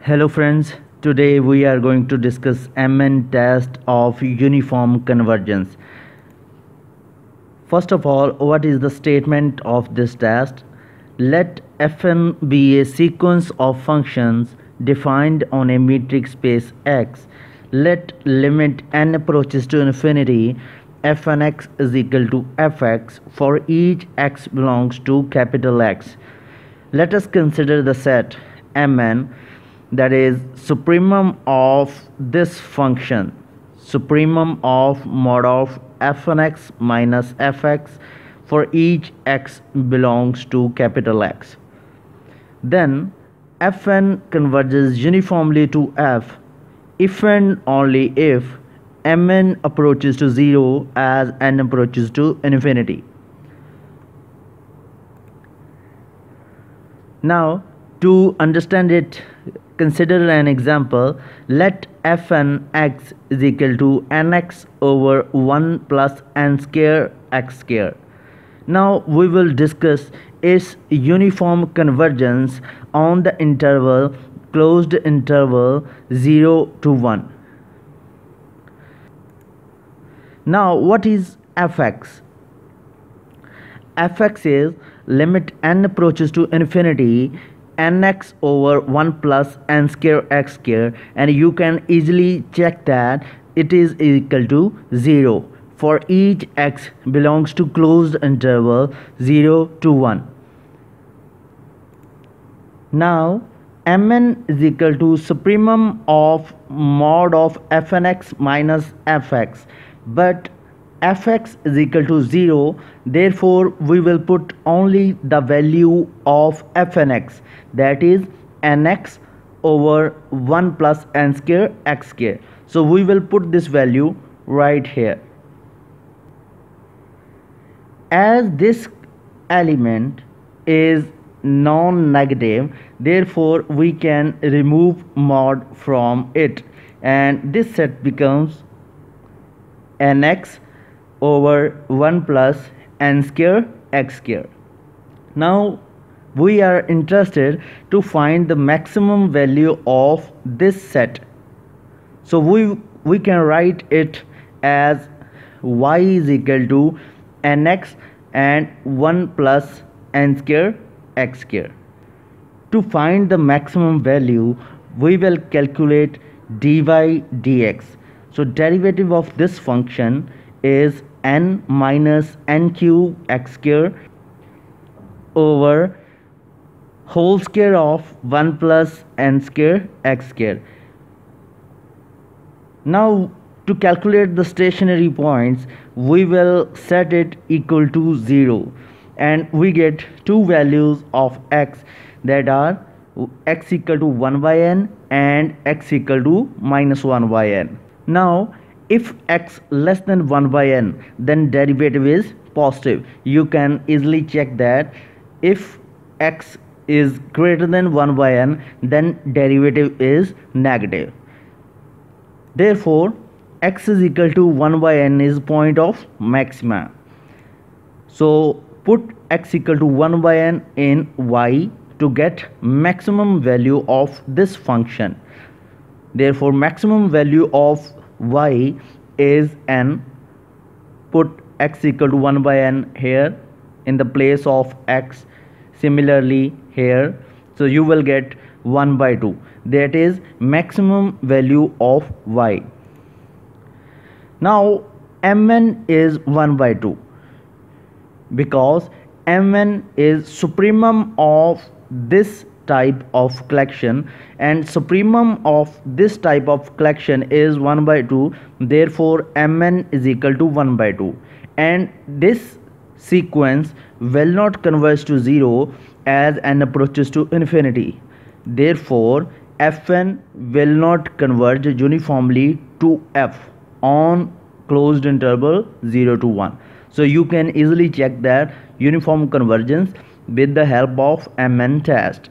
Hello friends, today we are going to discuss MN test of uniform convergence. First of all, what is the statement of this test? Let Fn be a sequence of functions defined on a metric space X. Let limit n approaches to infinity fnx is equal to fx for each x belongs to capital X. Let us consider the set Mn that is supremum of this function supremum of mod of fnx minus fx for each x belongs to capital X. Then fn converges uniformly to f if and only if mn approaches to 0 as n approaches to infinity. Now to understand it consider an example. Let fn x is equal to nx over 1 plus n square x square. Now we will discuss its uniform convergence on the interval closed interval 0 to 1 now what is fx fx is limit n approaches to infinity nx over 1 plus n square x square and you can easily check that it is equal to 0 for each x belongs to closed interval 0 to 1. Now mn is equal to supremum of mod of fnx minus fx but fx is equal to 0 therefore we will put only the value of fnx that is nx over 1 plus n square x square. So we will put this value right here. As this element is non-negative therefore we can remove mod from it. And this set becomes nx over 1 plus n square x square. Now we are interested to find the maximum value of this set. So we, we can write it as y is equal to nx and 1 plus n square x square. To find the maximum value, we will calculate dy dx. So derivative of this function is n minus n cube x square over whole square of 1 plus n square x square. Now to calculate the stationary points we will set it equal to 0 and we get two values of x that are x equal to 1 by n and x equal to minus 1 by n. Now if x less than 1 by n then derivative is positive. You can easily check that. If x is greater than 1 by n then derivative is negative. Therefore x is equal to 1 by n is point of maxima. So put x equal to 1 by n in y to get maximum value of this function. Therefore maximum value of y is n put x equal to 1 by n here in the place of x similarly here. So you will get 1 by 2 that is maximum value of y. Now mn is 1 by 2 because mn is supremum of this type of collection. And supremum of this type of collection is 1 by 2 therefore mn is equal to 1 by 2 and this sequence will not converge to 0 as n approaches to infinity. Therefore fn will not converge uniformly to f on closed interval 0 to 1 so you can easily check that uniform convergence with the help of mn test